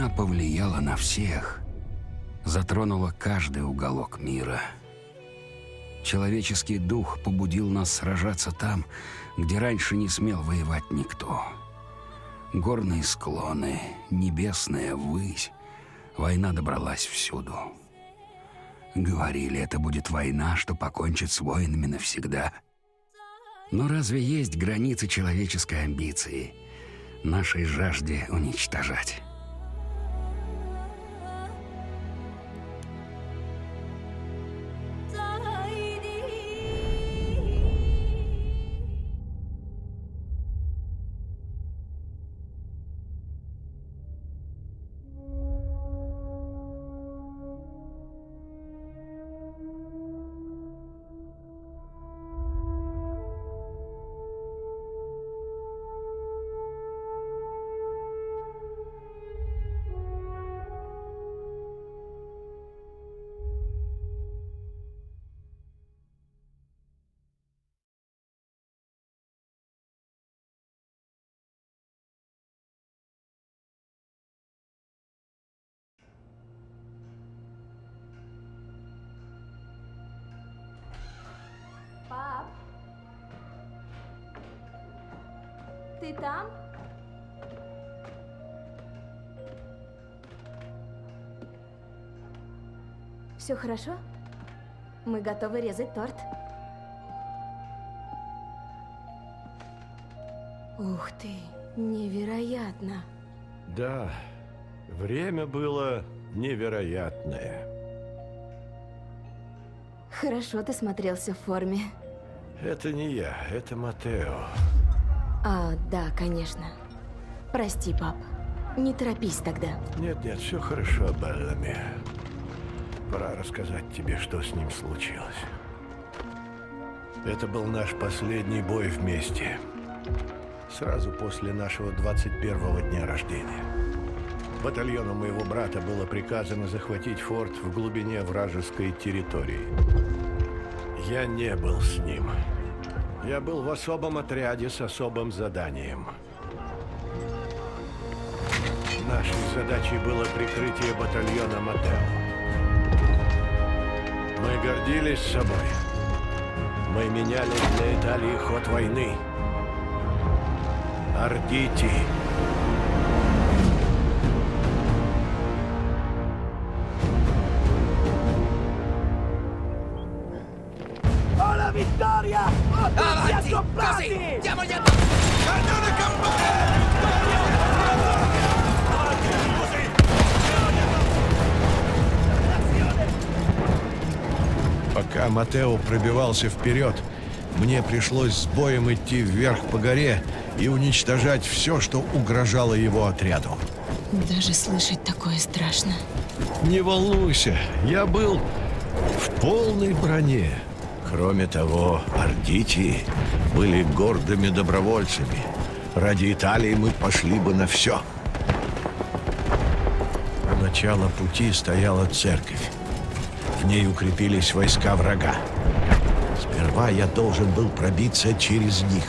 Война повлияла на всех, затронула каждый уголок мира. Человеческий дух побудил нас сражаться там, где раньше не смел воевать никто. Горные склоны, небесная высь. Война добралась всюду. Говорили, это будет война, что покончит с воинами навсегда. Но разве есть границы человеческой амбиции, нашей жажде уничтожать? Хорошо? Мы готовы резать торт. Ух ты, невероятно. Да, время было невероятное. Хорошо ты смотрелся в форме. Это не я, это Матео. А, да, конечно. Прости, пап. Не торопись тогда. Нет, нет, все хорошо, Беллами. Пора рассказать тебе, что с ним случилось. Это был наш последний бой вместе. Сразу после нашего 21-го дня рождения. Батальону моего брата было приказано захватить форт в глубине вражеской территории. Я не был с ним. Я был в особом отряде с особым заданием. Нашей задачей было прикрытие батальона Матео. Гордились собой. Мы меняли для Италии ход войны. Ардити. Матео пробивался вперед, мне пришлось с боем идти вверх по горе и уничтожать все, что угрожало его отряду. Даже слышать такое страшно. Не волнуйся, я был в полной броне. Кроме того, ардити были гордыми добровольцами. Ради Италии мы пошли бы на все. У начала пути стояла церковь. В ней укрепились войска врага. Сперва я должен был пробиться через них.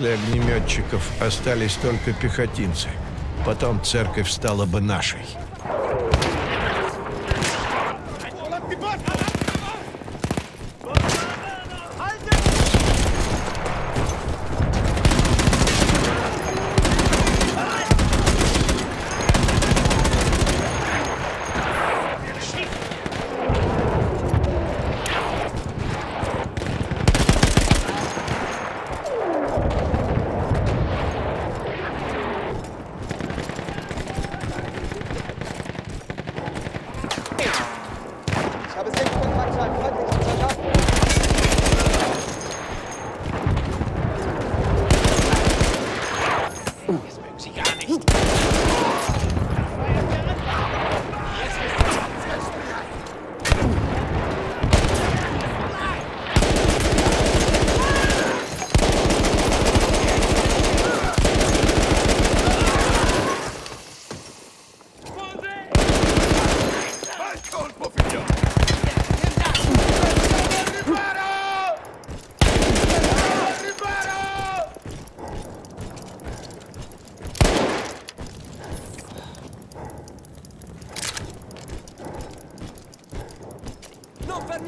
После огнеметчиков остались только пехотинцы. Потом церковь стала бы нашей.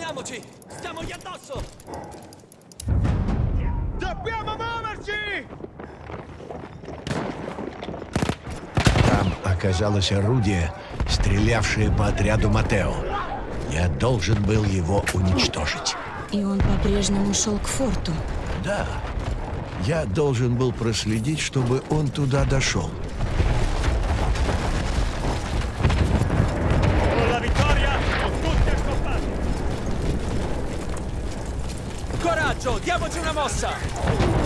Fermiamoci! Stiamogli addosso! Dobbiamo muoverci! Там оказалось орудие, стрелявшее по отряду Матео. Я должен был его уничтожить. И он по-прежнему шел к форту. Да, я должен был проследить, чтобы он туда дошел. Buttiamoci una mossa!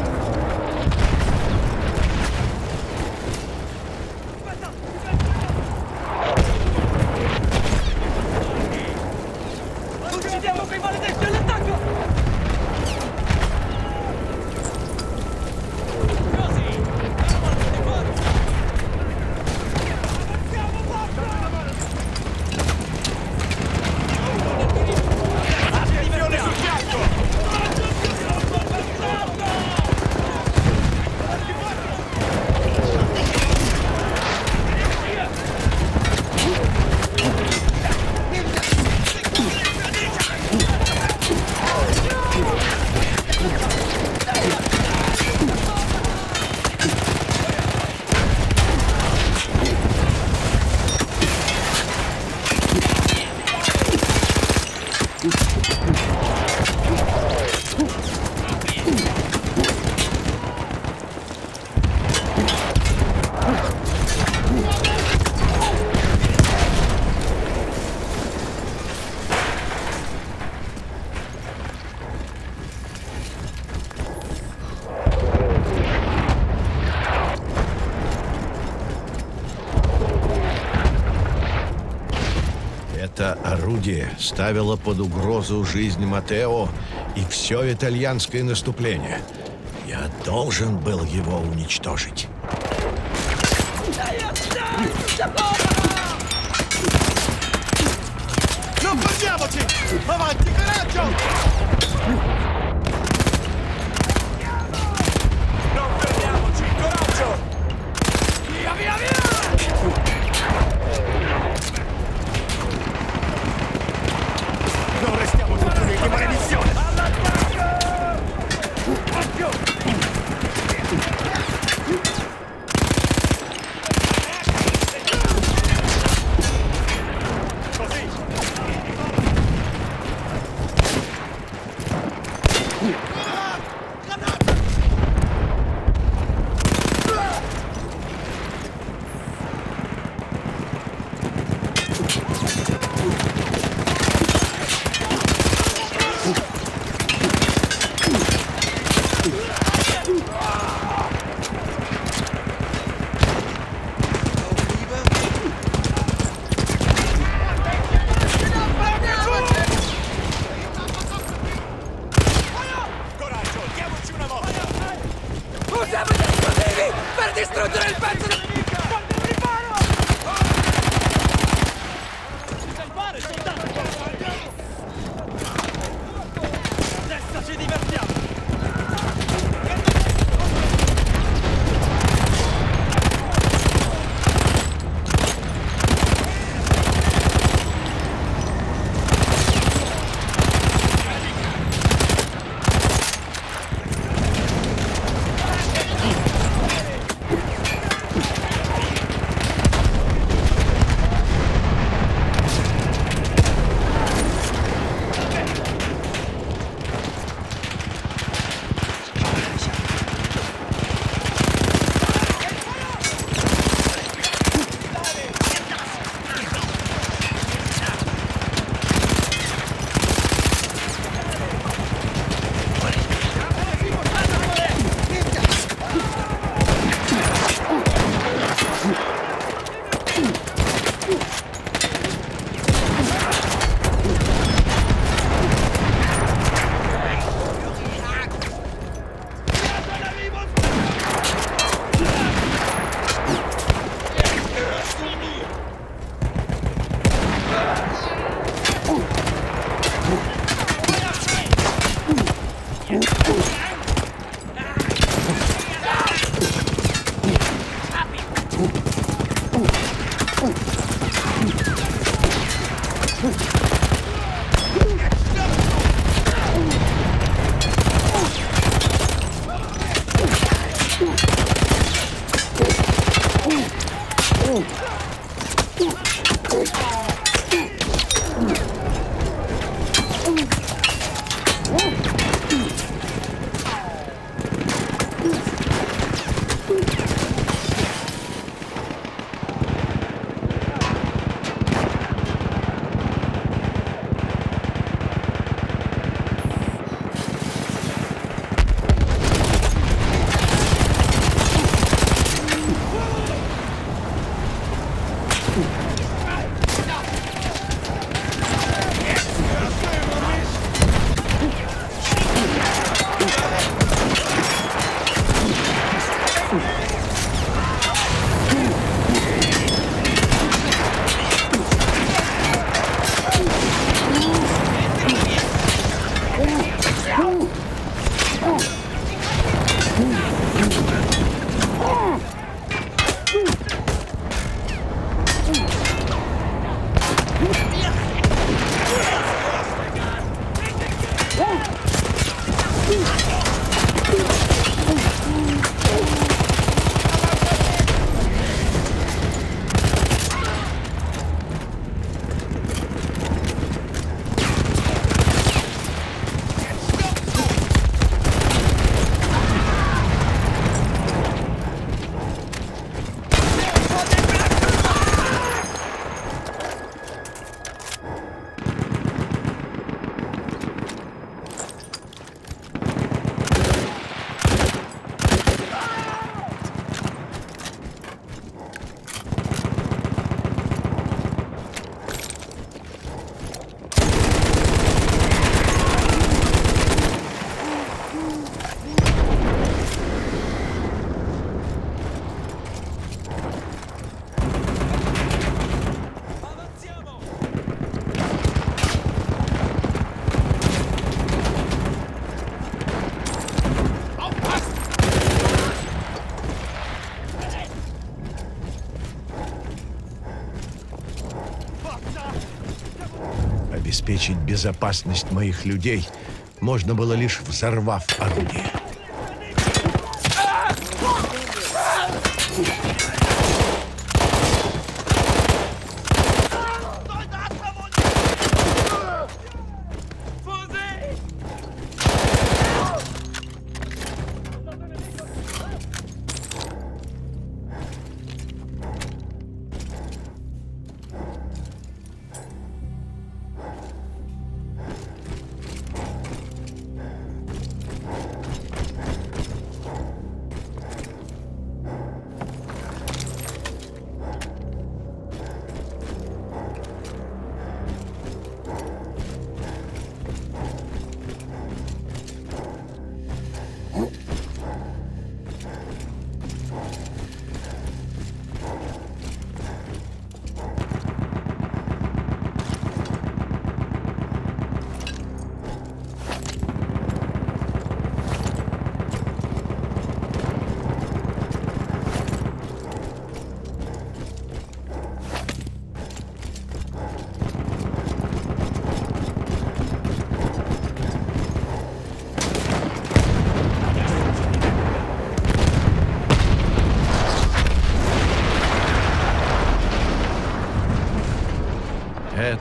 Орудие ставило под угрозу жизнь Матео и все итальянское наступление. Я должен был его уничтожить. destrozar el país! Oh! Обеспечить безопасность моих людей можно было лишь взорвав орудие.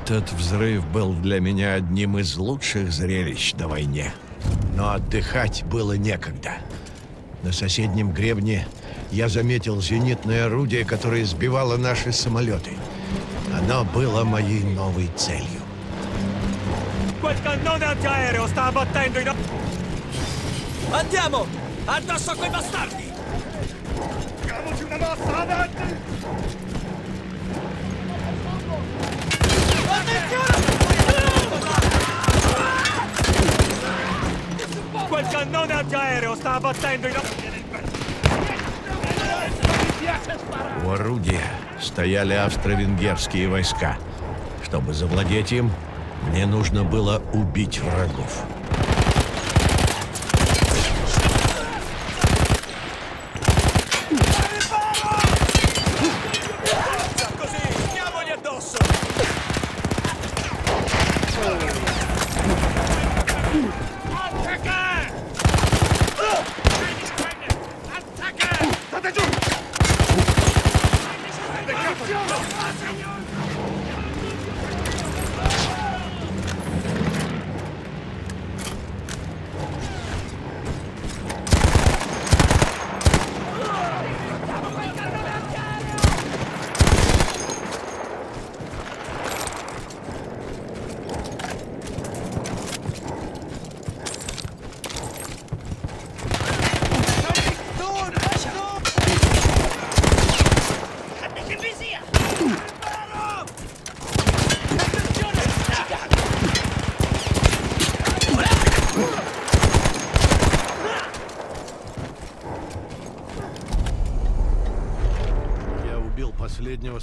Этот взрыв был для меня одним из лучших зрелищ на войне. Но отдыхать было некогда. На соседнем гребне я заметил зенитное орудие, которое сбивало наши самолеты. Оно было моей новой целью. Andiamo! Addosso quei bastardi! Diamoci una mossa, avanti! Cannone antiaereo sta abbattendo i... У орудия стояли австро-венгерские войска. Чтобы завладеть им, мне нужно было убить врагов.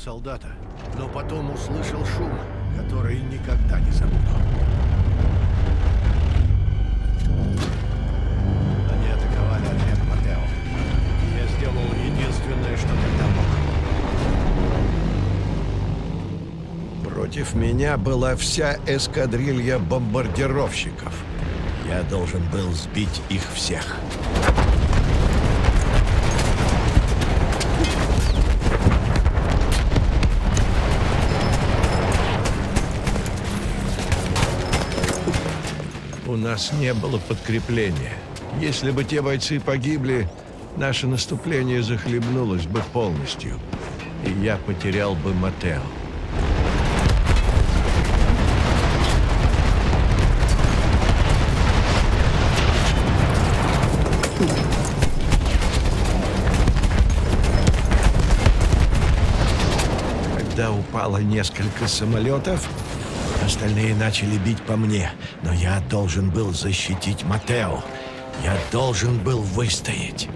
Солдата, но потом услышал шум, который никогда не забуду. Они атаковали отряд Матео. Я сделал единственное, что тогда мог. Против меня была вся эскадрилья бомбардировщиков. Я должен был сбить их всех. У нас не было подкрепления. Если бы те бойцы погибли, наше наступление захлебнулось бы полностью, и я потерял бы Матео. Когда упало несколько самолетов, остальные начали бить по мне, но я должен был защитить Матео. Я должен был выстоять.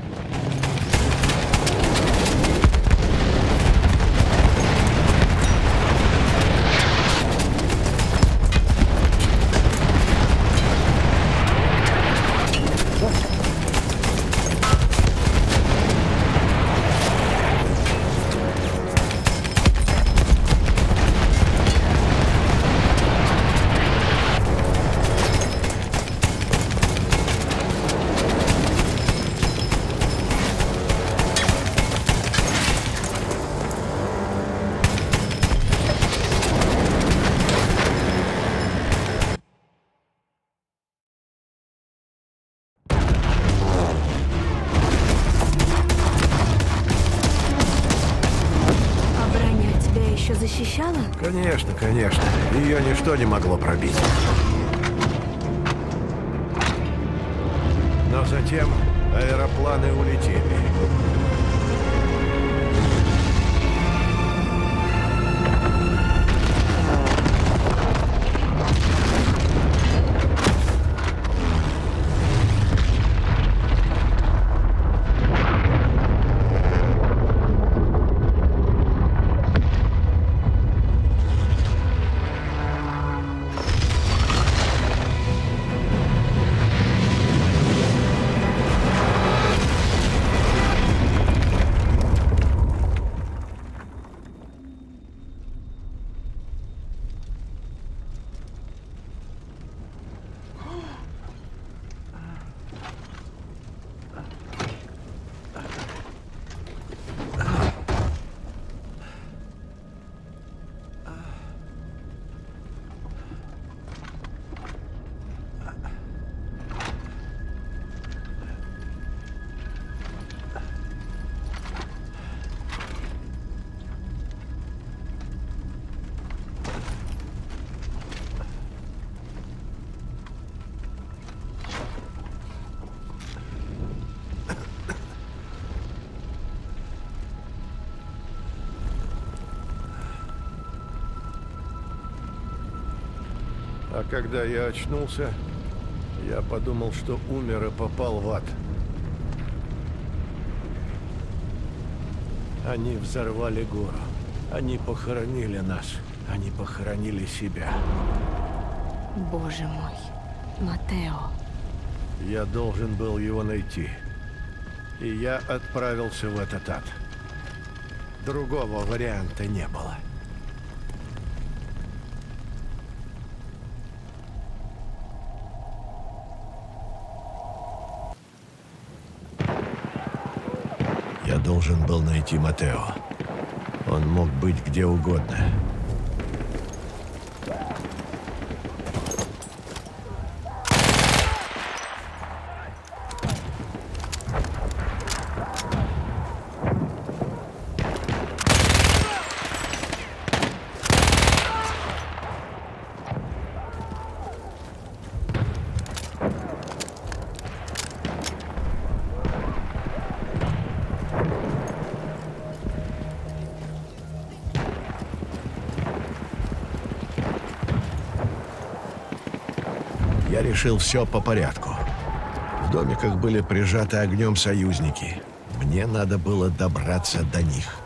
А когда я очнулся, я подумал, что умер и попал в ад. Они взорвали гору. Они похоронили нас. Они похоронили себя. Боже мой. Матео. Я должен был его найти. И я отправился в этот ад. Другого варианта не было. Должен был найти Матео. Он мог быть где угодно. Решил все по порядку. В домиках были прижаты огнем союзники. Мне надо было добраться до них.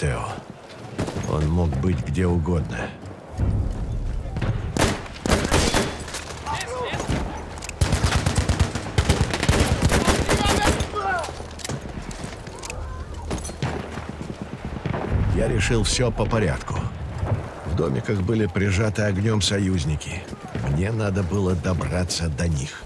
Матео. Он мог быть где угодно. Я решил все по порядку. В домиках были прижаты огнем союзники. Мне надо было добраться до них.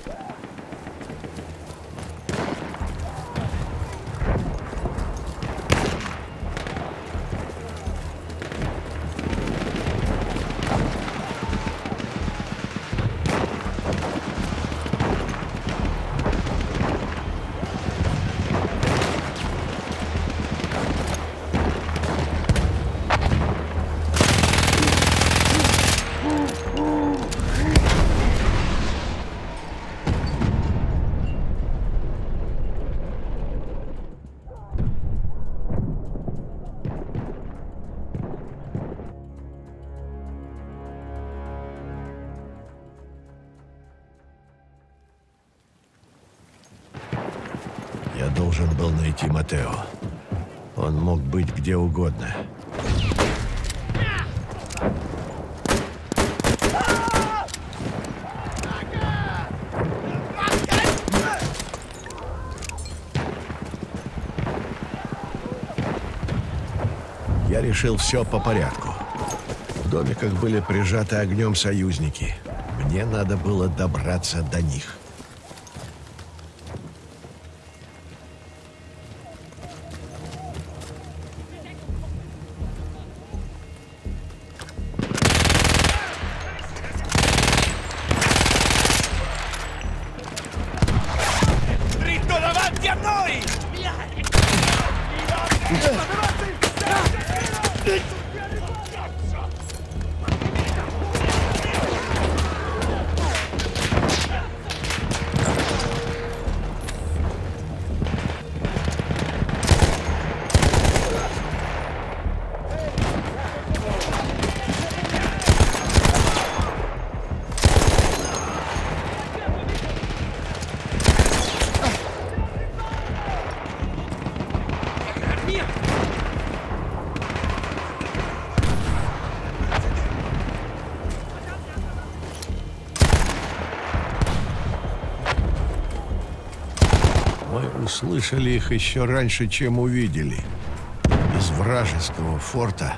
Решил все по порядку. В домиках были прижаты огнем союзники. Мне надо было добраться до них. Dritto davanti a noi! Мы услышали их еще раньше, чем увидели. Из вражеского форта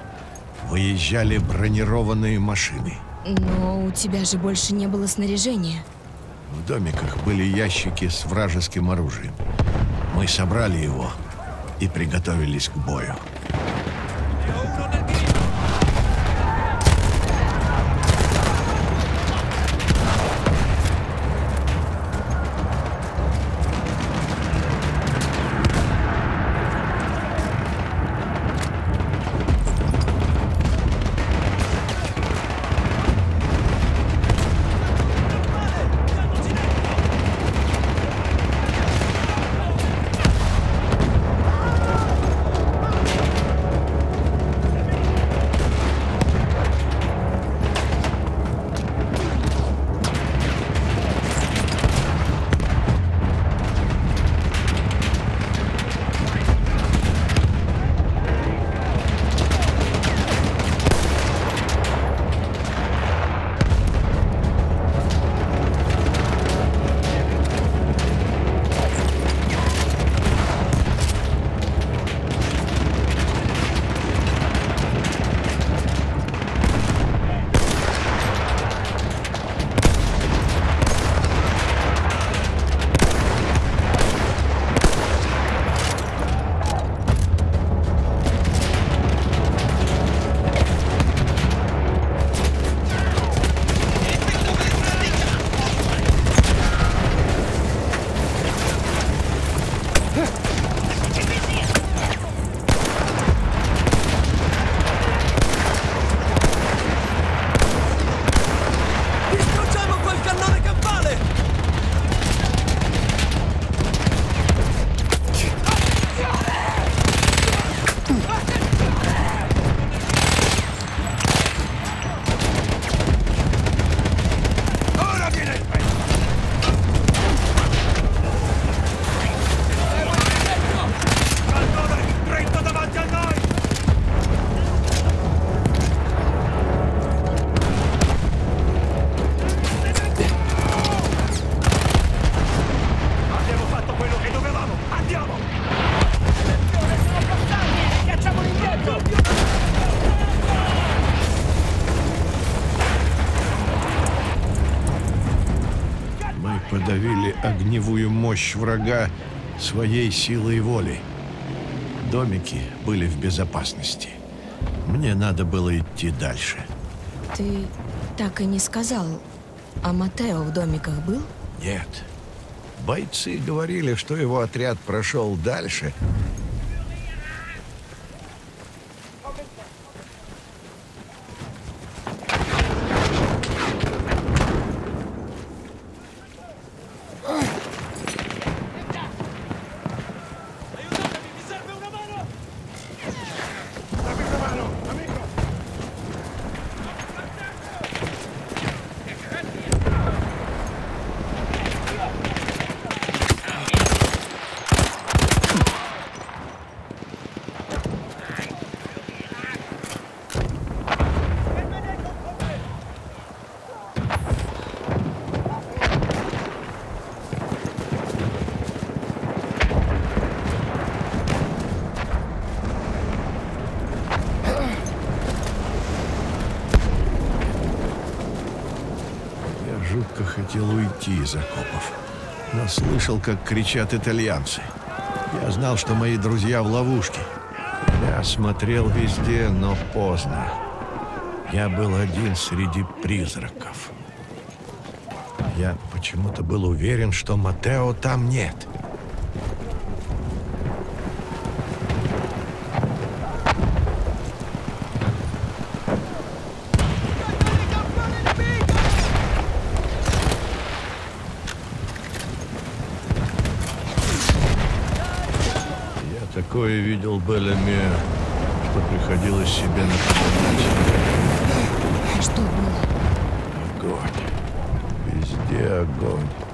выезжали бронированные машины. Но у тебя же больше не было снаряжения. В домиках были ящики с вражеским оружием. Мы собрали его и приготовились к бою. Огневую мощь врага своей силой воли. Домики были в безопасности. Мне надо было идти дальше. Ты так и не сказал, а Матео в домиках был? Нет. Бойцы говорили, что его отряд прошел дальше. Из окопов, но слышал, как кричат итальянцы. Я знал, что мои друзья в ловушке. Я смотрел везде, но поздно. Я был один среди призраков. Я почему-то был уверен, что Матео там нет. Я такое видел Беллами, что приходилось себе напоминать. Что было? Огонь. Везде огонь.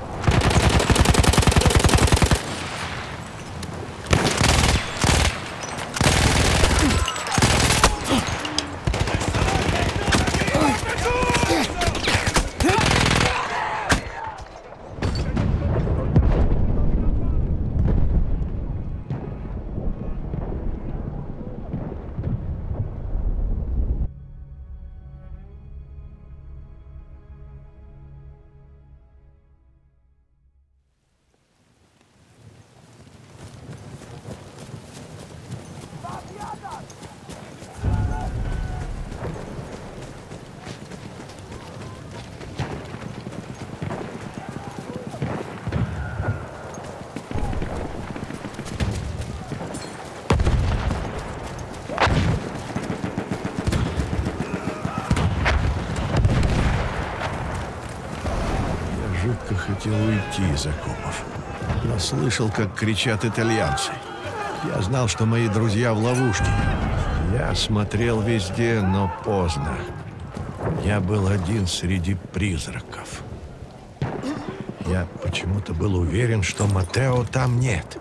Из окопов. Но слышал, как кричат итальянцы. Я знал, что мои друзья в ловушке. Я смотрел везде, но поздно. Я был один среди призраков. Я почему-то был уверен, что Матео там нет.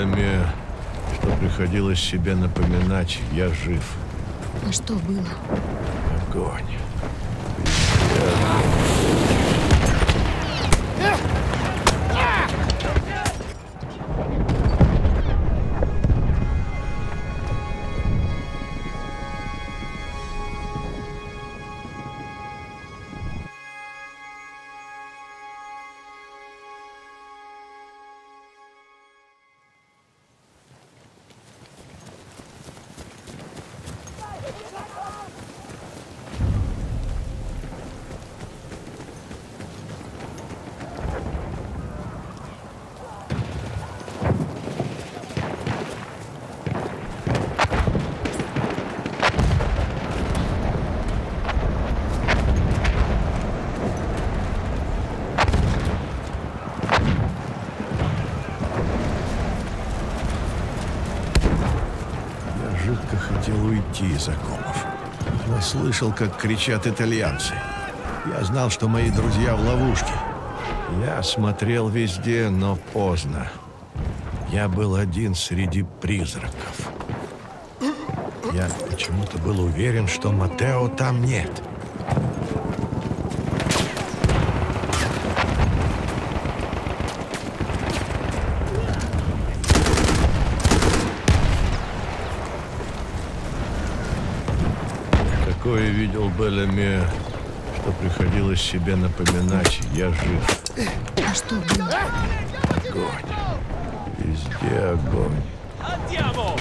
Беллами, что приходилось себе напоминать, я жив. А что было? Огонь. Я окопов. Но слышал, как кричат итальянцы. Я знал, что мои друзья в ловушке. Я смотрел везде, но поздно. Я был один среди призраков. Я почему-то был уверен, что Матео там нет. Такое видел Беллами, что приходилось себе напоминать, я жив. А что было? Огонь. Везде огонь. Andiamo!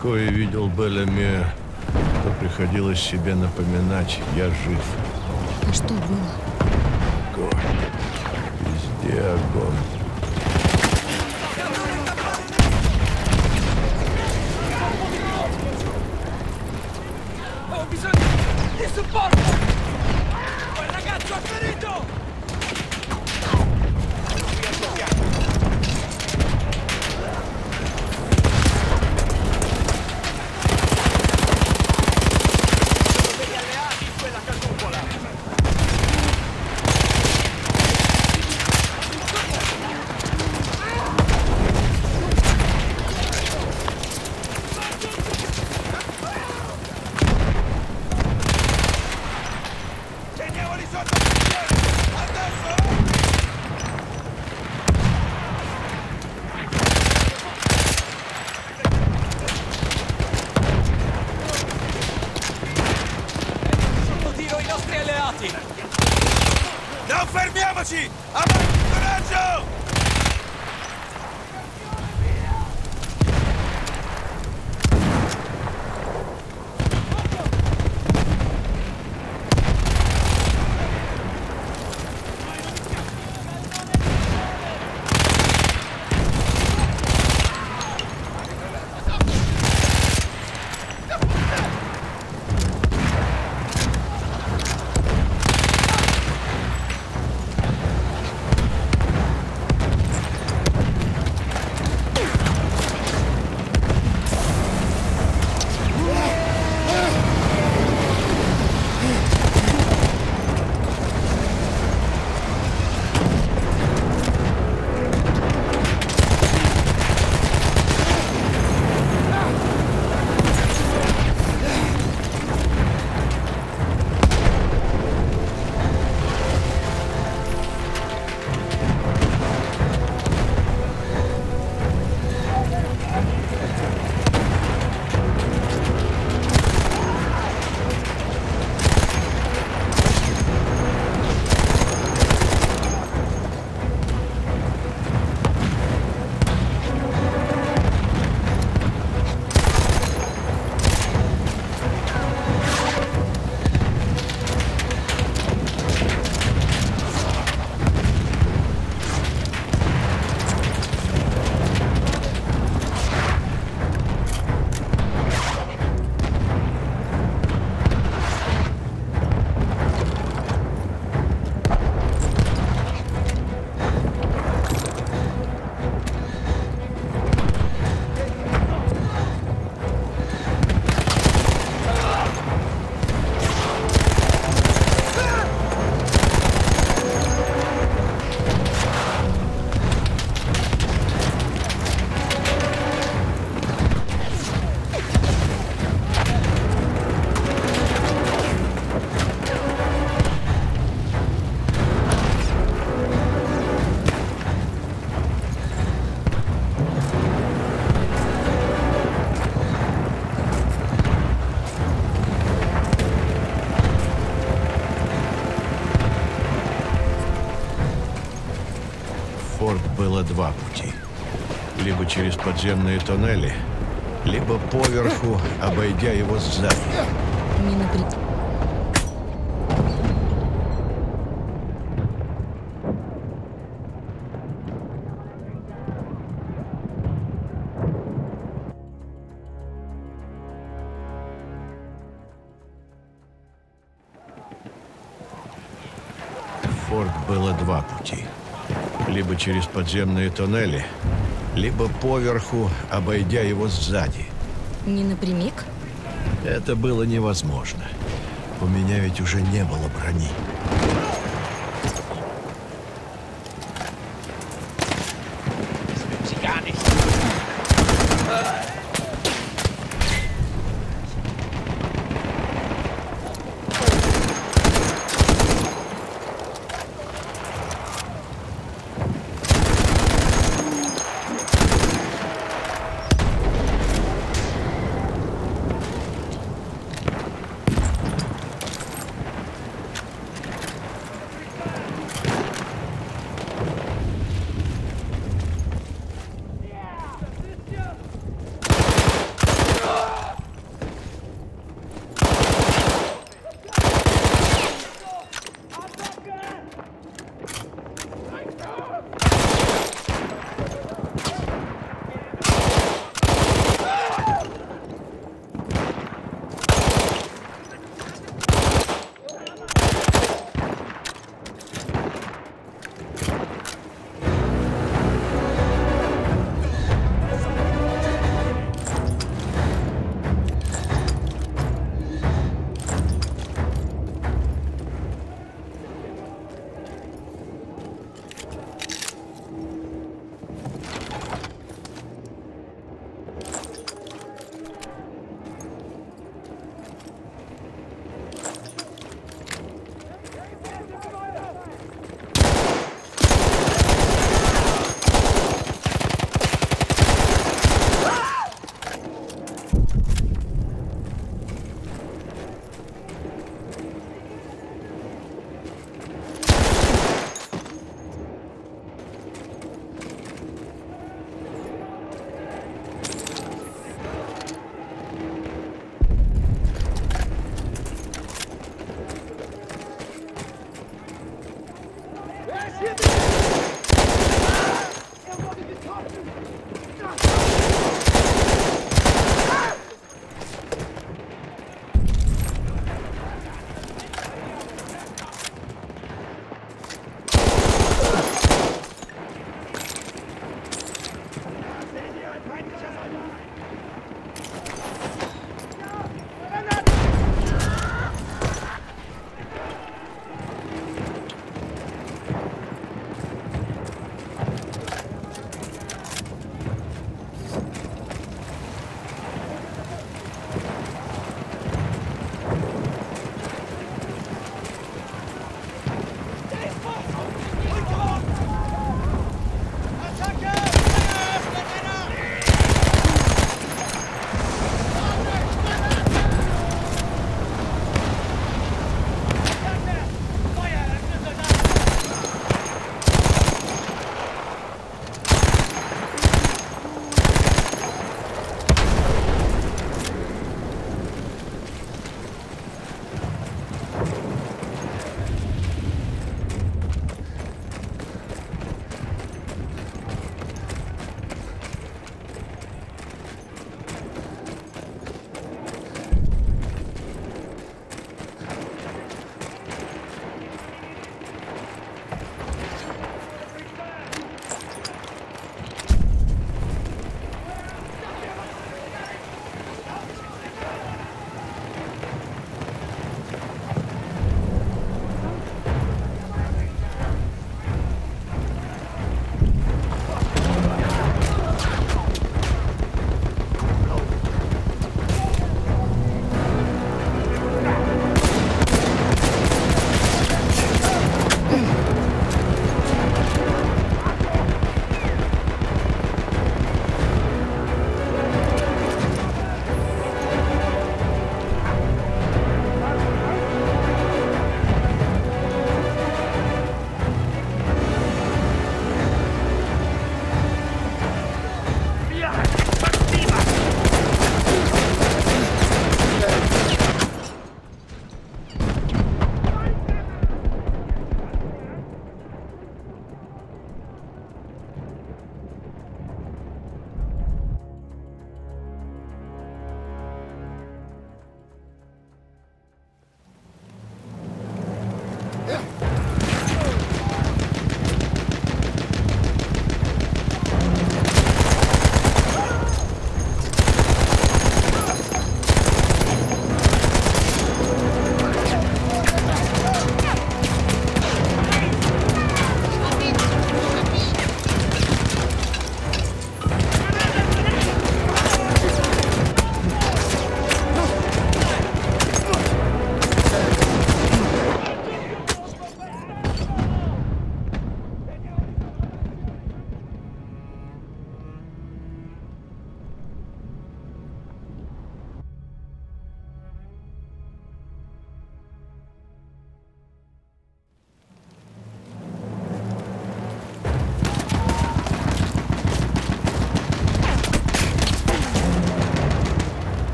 Такое видел Беллами, что приходилось себе напоминать, я жив. А что было? Огонь. Везде огонь. Два пути. Либо через подземные тоннели, либо поверху, обойдя его сзади. Не напря... через подземные тоннели, либо поверху, обойдя его сзади. Не напрямик? Это было невозможно. У меня ведь уже не было брони.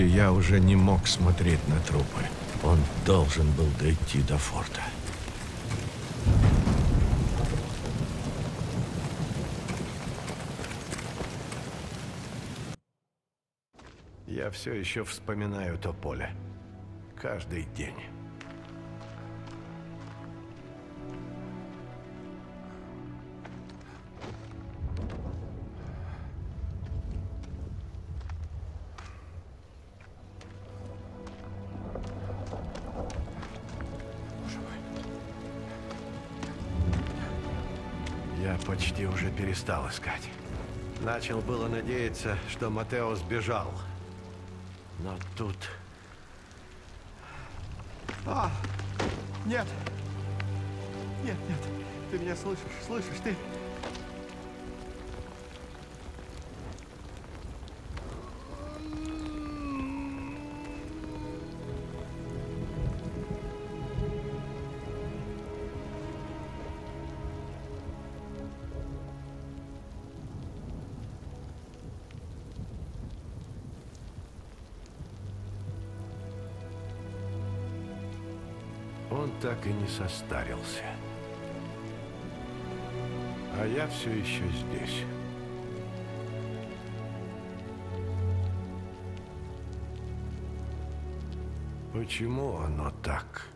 Вскоре я уже не мог смотреть на трупы. Он должен был дойти до форта. Я все еще вспоминаю то поле. Каждый день. Почти уже перестал искать. Начал было надеяться, что Матео сбежал. Но тут... А! Нет! Нет, нет, ты меня слышишь, слышишь, ты... и не состарился. А я все еще здесь. Почему оно так?